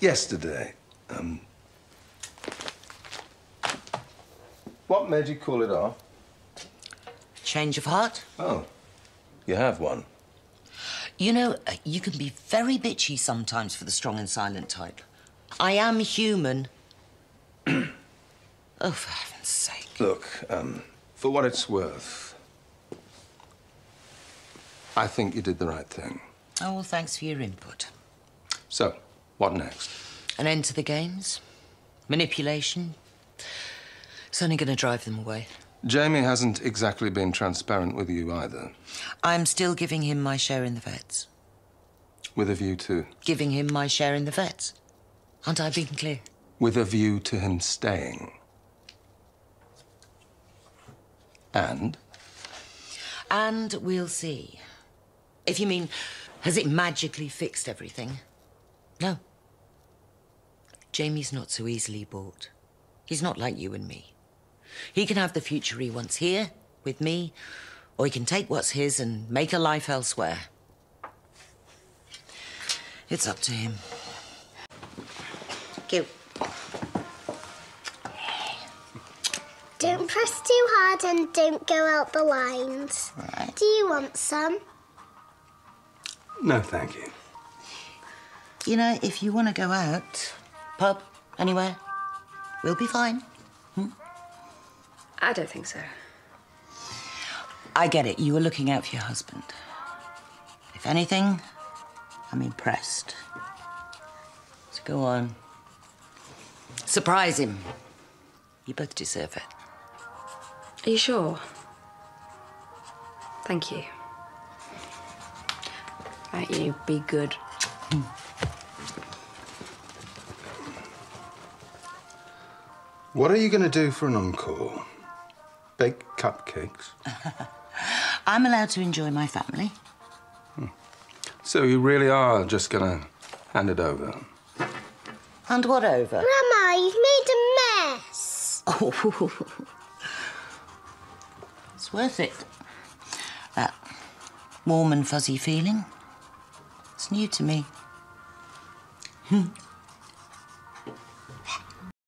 yesterday. Um, what made you call it off? Change of heart? Oh, you have one. You know, uh, you can be very bitchy sometimes for the strong and silent type. I am human. oh, for heaven's sake. Look, um, for what it's worth, I think you did the right thing. Oh, well, thanks for your input. So, what next? An end to the games? Manipulation? It's only going to drive them away. Jamie hasn't exactly been transparent with you either. I'm still giving him my share in the vets. With a view to. Giving him my share in the vets. Aren't I being clear? With a view to him staying. And? And we'll see. If you mean, has it magically fixed everything? No. Jamie's not so easily bought. He's not like you and me. He can have the future he wants here, with me, or he can take what's his and make a life elsewhere. It's up to him. Thank you. Don't press too hard and don't go out the lines. Right. Do you want some? No, thank you. You know, if you want to go out, pub, anywhere, we'll be fine. Hmm? I don't think so. I get it. You were looking out for your husband. If anything, I'm impressed. So go on. Surprise him. You both deserve it. Are you sure? Thank you. Right, you be good. Hmm. What are you going to do for an encore? Bake cupcakes? I'm allowed to enjoy my family. Hmm. So you really are just going to hand it over? And what over? Grandma, you've made a mess. Oh, it's worth it. That warm and fuzzy feeling. It's new to me.